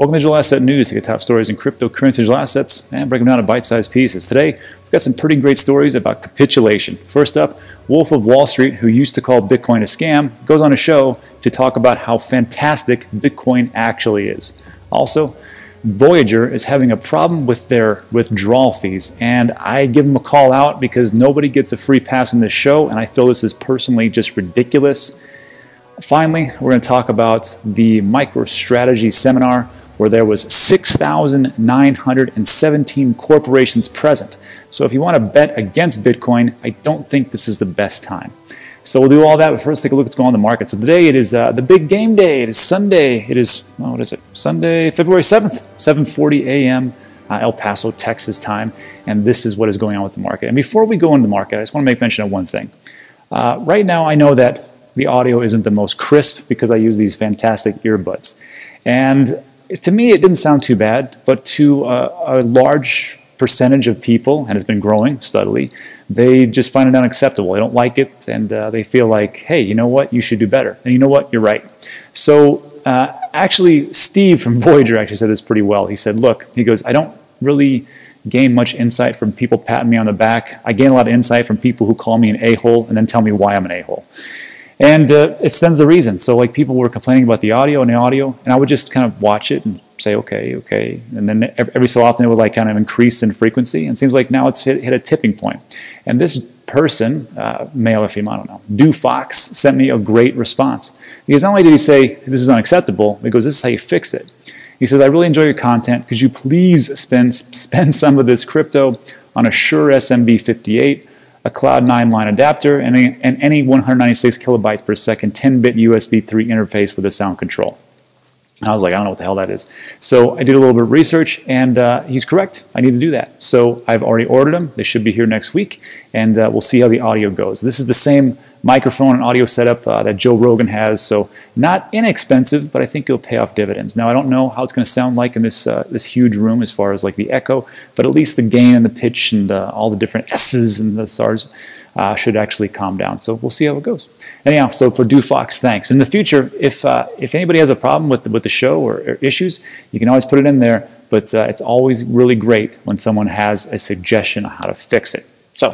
Welcome to Digital Asset News to get top stories in cryptocurrency digital assets and break them down to bite-sized pieces. Today, we've got some pretty great stories about capitulation. First up, Wolf of Wall Street, who used to call Bitcoin a scam, goes on a show to talk about how fantastic Bitcoin actually is. Also, Voyager is having a problem with their withdrawal fees, and I give them a call out because nobody gets a free pass in this show, and I feel this is personally just ridiculous. Finally, we're going to talk about the MicroStrategy seminar where there was 6,917 corporations present. So if you want to bet against Bitcoin, I don't think this is the best time. So we'll do all that, but first take a look at what's going on in the market. So today it is uh, the big game day. It is Sunday. It is, oh, what is it? Sunday, February 7th, 7.40 a.m. Uh, El Paso, Texas time. And this is what is going on with the market. And before we go into the market, I just want to make mention of one thing. Uh, right now, I know that the audio isn't the most crisp because I use these fantastic earbuds. And to me, it didn't sound too bad, but to a, a large percentage of people, and it's been growing steadily, they just find it unacceptable. They don't like it, and uh, they feel like, hey, you know what? You should do better. And you know what? You're right. So uh, actually, Steve from Voyager actually said this pretty well. He said, look, he goes, I don't really gain much insight from people patting me on the back. I gain a lot of insight from people who call me an a-hole and then tell me why I'm an a-hole. And uh, it stands the reason. So like people were complaining about the audio and the audio, and I would just kind of watch it and say, okay, okay. And then every so often it would like kind of increase in frequency. And it seems like now it's hit, hit a tipping point. And this person, uh, male or female, I don't know, Do Fox sent me a great response. Because not only did he say, this is unacceptable, he goes, this is how you fix it. He says, I really enjoy your content. Could you please spend, spend some of this crypto on a Shure SMB58 a Cloud 9 line adapter, and, a, and any 196 kilobytes per second 10-bit USB 3 interface with a sound control. I was like, I don't know what the hell that is. So I did a little bit of research, and uh, he's correct. I need to do that. So I've already ordered them. They should be here next week, and uh, we'll see how the audio goes. This is the same microphone and audio setup uh, that Joe Rogan has, so not inexpensive, but I think it'll pay off dividends. Now I don't know how it's going to sound like in this uh, this huge room as far as like the echo, but at least the gain and the pitch and uh, all the different S's and the stars uh, should actually calm down. So we'll see how it goes. Anyhow, so for DoFox, thanks. In the future, if uh, if anybody has a problem with the, with the show or, or, issues, you can always put it in there. But uh, it's always really great when someone has a suggestion on how to fix it. So,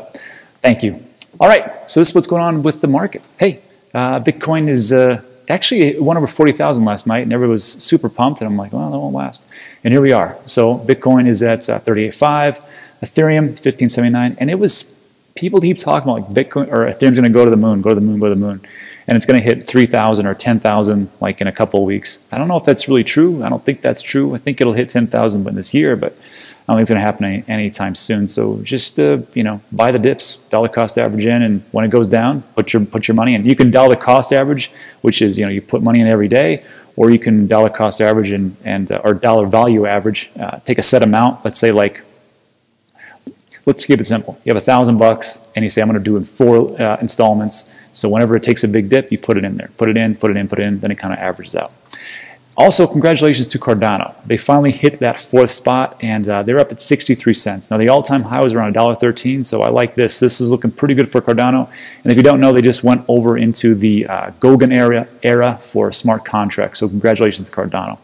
thank you. All right, so this is what's going on with the market. Hey, uh, Bitcoin is uh, actually went over 40,000 last night, and everybody was super pumped, and I'm like, well, that won't last. And here we are. So Bitcoin is at uh, 38.5, Ethereum 1579, and it was people keep talking about like Bitcoin or Ethereum's going to go to the moon, go to the moon, go to the moon, and it's going to hit 3,000 or 10,000 like in a couple weeks. I don't know if that's really true. I don't think that's true. I think it'll hit 10,000 this year, but I don't think it's going to happen any, anytime soon. So just uh, you know, buy the dips, dollar cost average in, and when it goes down, put your put your money in. You can dollar cost average, which is you know you put money in every day, or you can dollar cost average and and uh, or dollar value average. Uh, take a set amount, let's say like let's keep it simple. You have a thousand bucks and you say, I'm going to do in four uh, installments. So whenever it takes a big dip, you put it in there. Put it in, put it in, put it in, then it kind of averages out. Also, congratulations to Cardano. They finally hit that fourth spot and uh, they're up at 63 cents. Now, the all time high was around $1.13, so I like this. This is looking pretty good for Cardano. And if you don't know, they just went over into the uh, Goguen era, era for smart contracts. So, congratulations to Cardano.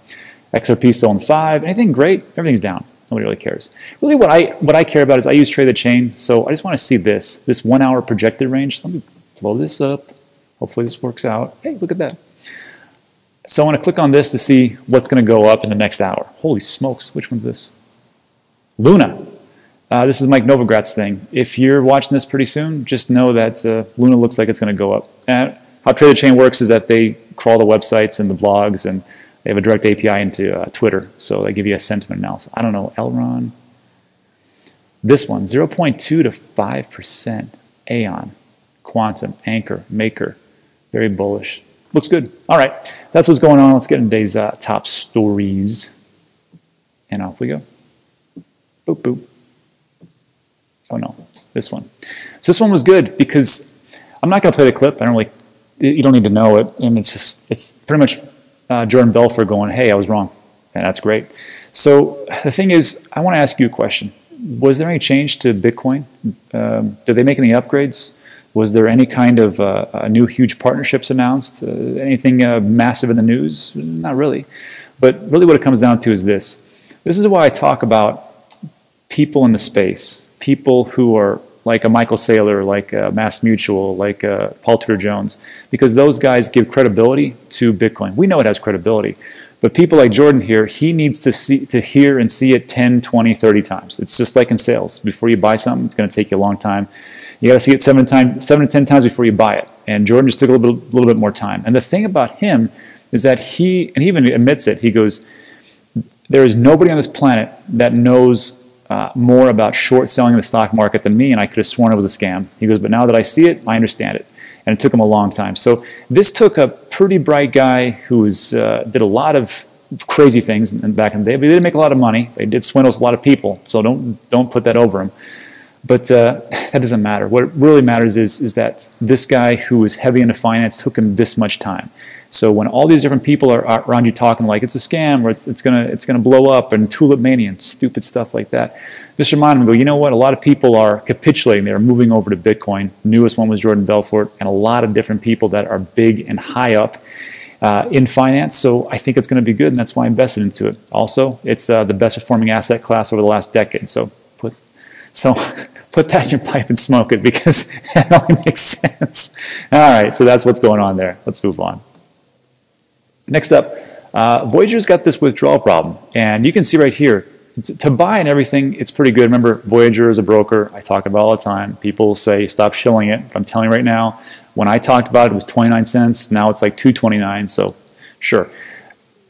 XRP still in five. Anything great? Everything's down. Nobody really cares. Really, what I what I care about is I use Trade the Chain, so I just want to see this this one hour projected range. Let me blow this up. Hopefully, this works out. Hey, look at that. So I want to click on this to see what's going to go up in the next hour. Holy smokes! Which one's this? Luna. Uh, this is Mike Novogratz thing. If you're watching this pretty soon, just know that uh, Luna looks like it's going to go up. And how Trade the Chain works is that they crawl the websites and the blogs and they have a direct API into uh, Twitter, so they give you a sentiment analysis. I don't know, Elrond. This one, 0.2 to 5%. Aeon, Quantum, Anchor, Maker. Very bullish. Looks good. All right, that's what's going on. Let's get into today's uh, top stories. And off we go. Boop, boop. Oh no, this one. So this one was good because I'm not going to play the clip. I don't really, you don't need to know it. And it's just, it's pretty much uh, Jordan Belfort going, hey, I was wrong. And that's great. So the thing is, I want to ask you a question. Was there any change to Bitcoin? Um, did they make any upgrades? Was there any kind of uh, new huge partnerships announced? Uh, anything uh, massive in the news? Not really. But really, what it comes down to is this. This is why I talk about people in the space, people who are like a Michael Saylor, like a Mass Mutual, like a Paul Tudor Jones, because those guys give credibility to Bitcoin. We know it has credibility. But people like Jordan here, he needs to see to hear and see it 10, 20, 30 times. It's just like in sales. Before you buy something, it's going to take you a long time. You got to see it seven times, seven to ten times before you buy it. And Jordan just took a little bit, little bit more time. And the thing about him is that he, and he even admits it. He goes, "There is nobody on this planet that knows uh, more about short selling the stock market than me, and I could have sworn it was a scam." He goes, "But now that I see it, I understand it." And it took him a long time. So this took a pretty bright guy who was, uh, did a lot of crazy things back in the day, but he didn't make a lot of money. They did swindle a lot of people, so don't don't put that over him. But uh, that doesn't matter. What really matters is, is that this guy who was heavy into finance took him this much time. So when all these different people are around you talking like it's a scam or it's, it's gonna it's gonna blow up and tulip mania and stupid stuff like that, just remind them, go, you know what? A lot of people are capitulating. They're moving over to Bitcoin. The newest one was Jordan Belfort, and a lot of different people that are big and high up. Uh, in finance, so I think it's going to be good, and that's why I invested into it. Also, it's uh, the best performing asset class over the last decade. So put so put that in your pipe and smoke it because it only makes sense. All right, so that's what's going on there. Let's move on. Next up, uh, Voyager's got this withdrawal problem, and you can see right here, to buy and everything, it's pretty good. Remember, Voyager is a broker. I talk about all the time. People say stop shilling it, but I'm telling you right now, when I talked about it, it was 29 cents. Now it's like 2.29. So, sure.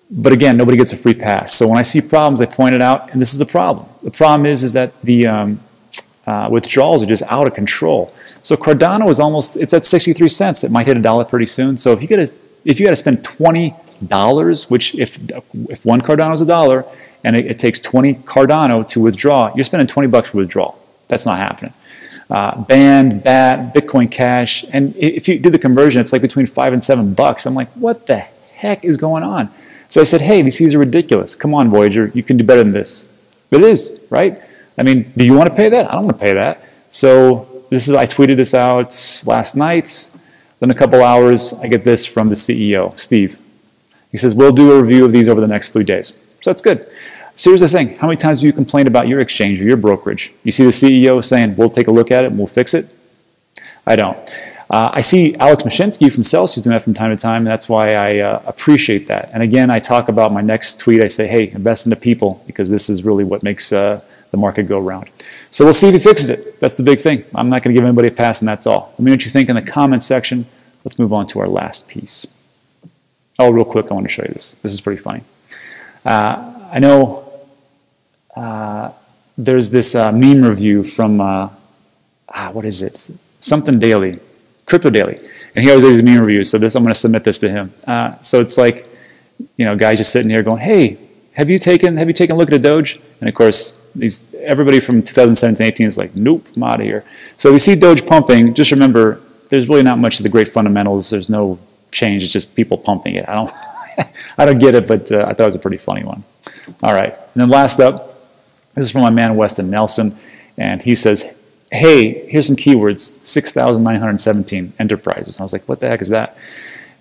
But again, nobody gets a free pass. So when I see problems, I point it out, and this is a problem. The problem is, is that the um, uh, withdrawals are just out of control. So Cardano is almost it's at 63 cents. It might hit a dollar pretty soon. So if you get a, if you got to spend 20 dollars, which if if one Cardano is a dollar and it, it, takes 20 Cardano to withdraw, you're spending 20 bucks for withdrawal. That's not happening. Uh, Band, BAT, Bitcoin Cash, and if you do the conversion, it's like between five and seven bucks. I'm like, what the heck is going on? So I said, hey, these fees are ridiculous. Come on, Voyager, you can do better than this. But it is, right? I mean, do you want to pay that? I don't want to pay that. So this is I tweeted this out last night. Then a couple hours, I get this from the CEO, Steve. He says, we'll do a review of these over the next few days. So that's good. So here's the thing. How many times have you complained about your exchange or your brokerage? You see the CEO saying, we'll take a look at it and we'll fix it? I don't. Uh, I see Alex Mashinsky from Celsius doing that from time to time. And that's why I uh, appreciate that. And again, I talk about my next tweet. I say, hey, invest in the people because this is really what makes uh, the market go around. So we'll see if he fixes it. That's the big thing. I'm not going to give anybody a pass, and that's all. Let me know what you think in the comments section. Let's move on to our last piece. Oh, real quick, I want to show you this. This is pretty funny. Uh, I know uh, there's this uh, meme review from, uh, ah, what is it? Something Daily, Crypto Daily. And he always does these meme reviews, so this I'm going to submit this to him. Uh, so it's like, you know, guys just sitting here going, hey, have you taken have you taken a look at a Doge? And of course, these everybody from 2017 18 is like, nope, I'm out of here. So we see Doge pumping. Just remember, there's really not much of the great fundamentals. There's no change. It's just people pumping it. I don't I don't get it, but uh, I thought it was a pretty funny one. All right, and then last up, this is from my man Weston Nelson, and he says, "Hey, here's some keywords: 6,917 enterprises." I was like, "What the heck is that?"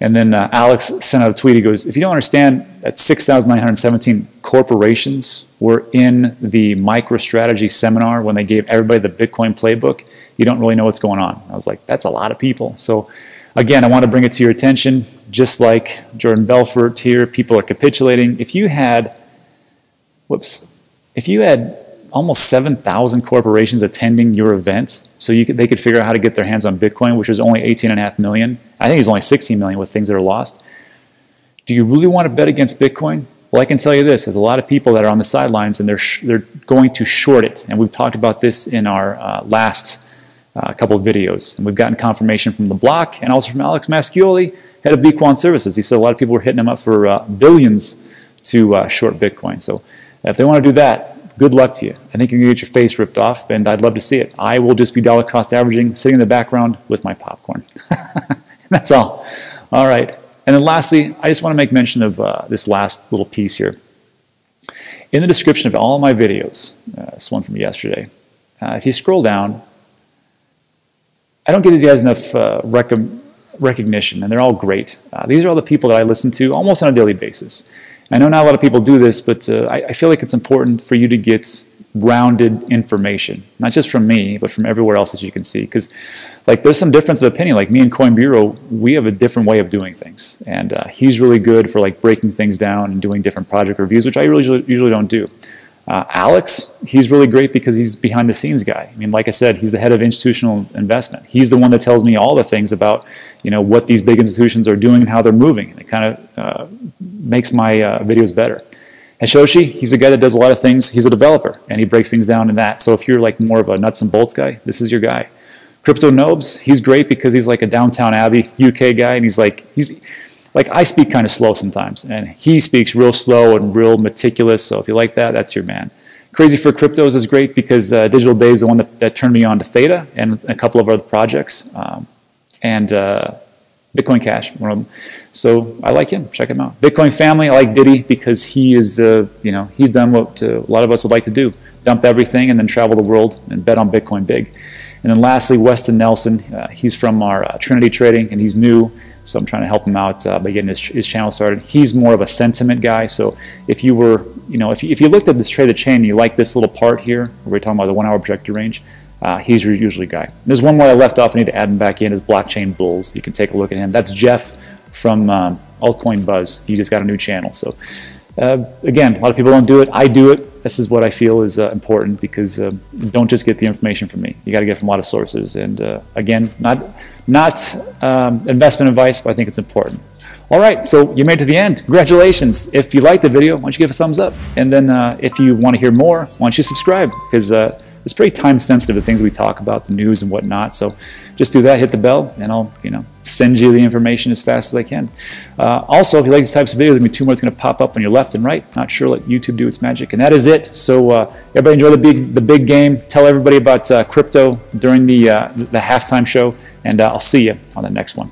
And then uh, Alex sent out a tweet. He goes, If you don't understand that 6,917 corporations were in the MicroStrategy seminar when they gave everybody the Bitcoin playbook, you don't really know what's going on. I was like, That's a lot of people. So, again, I want to bring it to your attention. Just like Jordan Belfort here, people are capitulating. If you had, whoops, if you had almost 7,000 corporations attending your events so could, they could figure out how to get their hands on Bitcoin, which is only 18.5 million. I think it's only 16 million with things that are lost. Do you really want to bet against Bitcoin? Well, I can tell you this: there's a lot of people that are on the sidelines and they're they're going to short it, and we've talked about this in our uh, last uh, couple of videos, and we've gotten confirmation from the block and also from Alex Mascioli, head of Bequant Services. He said a lot of people were hitting him up for uh, billions to uh, short Bitcoin. So if they want to do that, good luck to you. I think you're going to get your face ripped off, and I'd love to see it. I will just be dollar cost averaging, sitting in the background with my popcorn. That's all. All right. And then lastly, I just want to make mention of uh, this last little piece here. In the description of all my videos, uh, this one from yesterday, uh, if you scroll down, I don't give these guys enough uh, rec recognition, and they're all great. Uh, these are all the people that I listen to almost on a daily basis. I know not a lot of people do this, but uh, I, I feel like it's important for you to get rounded information, not just from me, but from everywhere else that you can see. Because, like, there's some difference of opinion. Like me and Coin Bureau, we have a different way of doing things, and uh, he's really good for like breaking things down and doing different project reviews, which I really usually don't do. Uh, Alex, he's really great because he's behind the scenes guy. I mean, like I said, he's the head of institutional investment. He's the one that tells me all the things about, you know, what these big institutions are doing and how they're moving. And it kind of uh, makes my uh, videos better. Hashoshi, he's a guy that does a lot of things. He's a developer, and he breaks things down in that. So if you're like more of a nuts and bolts guy, this is your guy. Crypto Nobes, he's great because he's like a Downton Abbey UK guy, and he's like he's like I speak kind of slow sometimes, and he speaks real slow and real meticulous. So if you like that, that's your man. Crazy for Cryptos is great because uh, Digital Day is the one that, that, turned me on to Theta and a couple of other projects. Um, and uh, Bitcoin Cash, one of them. So I like him. Check him out. Bitcoin Family, I like Didi because he is, uh, you know, he's done what uh, a lot of us would like to do: dump everything and then travel the world and bet on Bitcoin big. And then lastly, Weston Nelson. Uh, he's from our uh, Trinity Trading, and he's new, so I'm trying to help him out uh, by getting his, his channel started. He's more of a sentiment guy. So if you were, you know, if you, if you looked at this Trade the Chain, and you like this little part here, where we're talking about the one-hour projected range uh, he's your usually guy. There's one more I left off. I need to add him back in. Is Blockchain Bulls. You can take a look at him. That's Jeff from um, Altcoin Buzz. He just got a new channel. So uh, again, a lot of people don't do it. I do it. This is what I feel is uh, important because uh, don't just get the information from me. You got to get from a lot of sources. And uh, again, not not um, investment advice, but I think it's important. All right, so you made it to the end. Congratulations. If you liked the video, why don't you give a thumbs up? And then uh, if you want to hear more, why don't you subscribe? Because it's pretty time sensitive the things we talk about, the news and whatnot. So just do that, hit the bell, and I'll you know send you the information as fast as I can. Uh, also, if you like these types of videos, there'll be two more that's going to pop up on your left and right. Not sure, let YouTube do its magic, and that is it. So uh, everybody enjoy the big the big game. Tell everybody about uh, crypto during the uh, the halftime show, and uh, I'll see you on the next one.